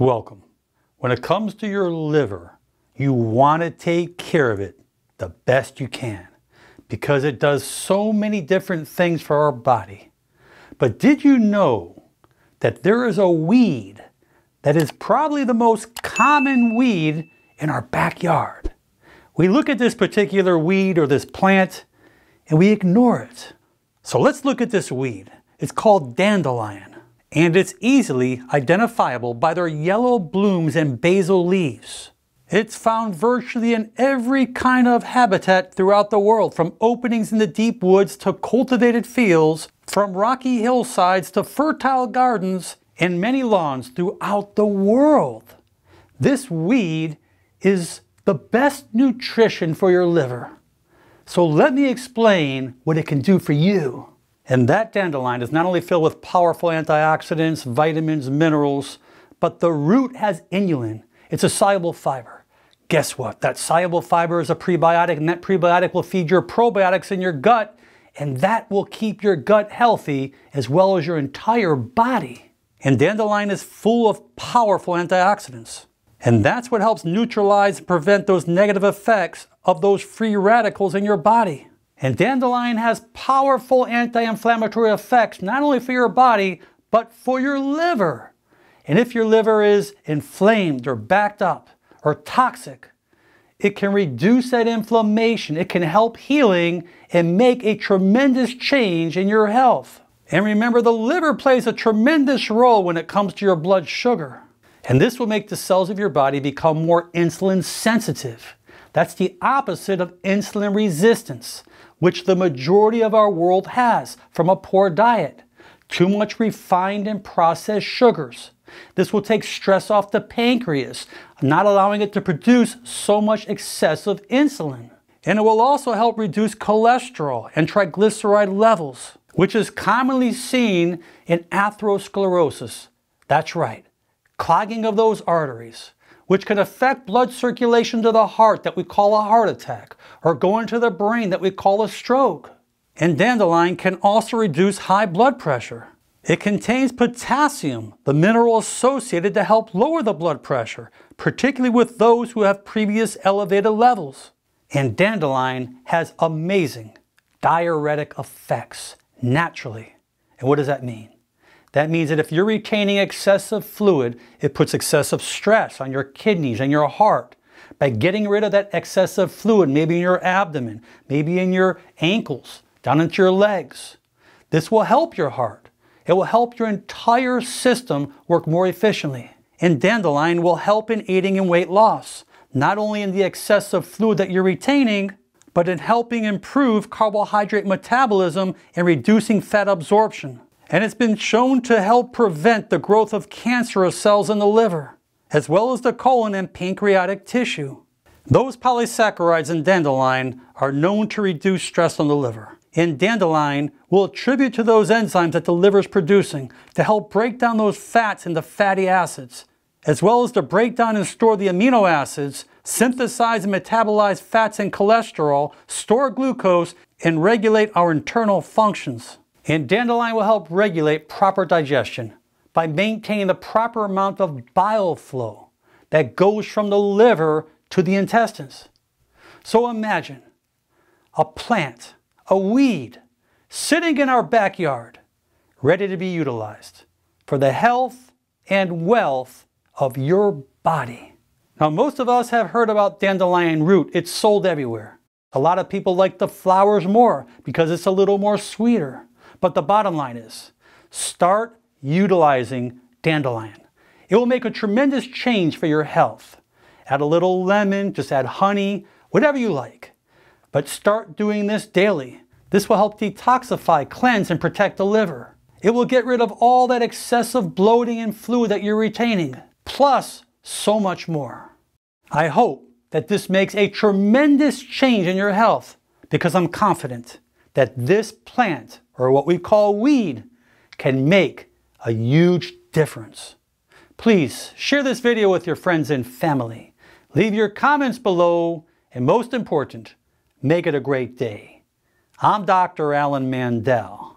Welcome. When it comes to your liver, you want to take care of it the best you can because it does so many different things for our body. But did you know that there is a weed that is probably the most common weed in our backyard? We look at this particular weed or this plant and we ignore it. So let's look at this weed. It's called dandelion and it's easily identifiable by their yellow blooms and basal leaves. It's found virtually in every kind of habitat throughout the world, from openings in the deep woods to cultivated fields, from rocky hillsides to fertile gardens, and many lawns throughout the world. This weed is the best nutrition for your liver. So let me explain what it can do for you. And that dandelion is not only filled with powerful antioxidants, vitamins, minerals, but the root has inulin. It's a soluble fiber. Guess what? That soluble fiber is a prebiotic, and that prebiotic will feed your probiotics in your gut, and that will keep your gut healthy as well as your entire body. And dandelion is full of powerful antioxidants. And that's what helps neutralize and prevent those negative effects of those free radicals in your body. And dandelion has powerful anti-inflammatory effects, not only for your body, but for your liver. And if your liver is inflamed or backed up or toxic, it can reduce that inflammation. It can help healing and make a tremendous change in your health. And remember, the liver plays a tremendous role when it comes to your blood sugar. And this will make the cells of your body become more insulin sensitive. That's the opposite of insulin resistance which the majority of our world has from a poor diet. Too much refined and processed sugars. This will take stress off the pancreas, not allowing it to produce so much excessive insulin. And it will also help reduce cholesterol and triglyceride levels, which is commonly seen in atherosclerosis. That's right, clogging of those arteries which can affect blood circulation to the heart that we call a heart attack, or go into the brain that we call a stroke. And dandelion can also reduce high blood pressure. It contains potassium, the mineral associated to help lower the blood pressure, particularly with those who have previous elevated levels. And dandelion has amazing diuretic effects naturally. And what does that mean? That means that if you're retaining excessive fluid, it puts excessive stress on your kidneys and your heart. By getting rid of that excessive fluid, maybe in your abdomen, maybe in your ankles, down into your legs, this will help your heart. It will help your entire system work more efficiently. And dandelion will help in aiding in weight loss, not only in the excessive fluid that you're retaining, but in helping improve carbohydrate metabolism and reducing fat absorption and it's been shown to help prevent the growth of cancerous cells in the liver, as well as the colon and pancreatic tissue. Those polysaccharides in dandelion are known to reduce stress on the liver. And dandelion will attribute to those enzymes that the liver is producing to help break down those fats into fatty acids, as well as to break down and store the amino acids, synthesize and metabolize fats and cholesterol, store glucose, and regulate our internal functions. And dandelion will help regulate proper digestion by maintaining the proper amount of bile flow that goes from the liver to the intestines. So imagine a plant, a weed, sitting in our backyard, ready to be utilized for the health and wealth of your body. Now, most of us have heard about dandelion root. It's sold everywhere. A lot of people like the flowers more because it's a little more sweeter. But the bottom line is start utilizing dandelion. It will make a tremendous change for your health. Add a little lemon, just add honey, whatever you like. But start doing this daily. This will help detoxify, cleanse, and protect the liver. It will get rid of all that excessive bloating and fluid that you're retaining, plus so much more. I hope that this makes a tremendous change in your health because I'm confident that this plant or what we call weed, can make a huge difference. Please share this video with your friends and family. Leave your comments below, and most important, make it a great day. I'm Dr. Alan Mandell.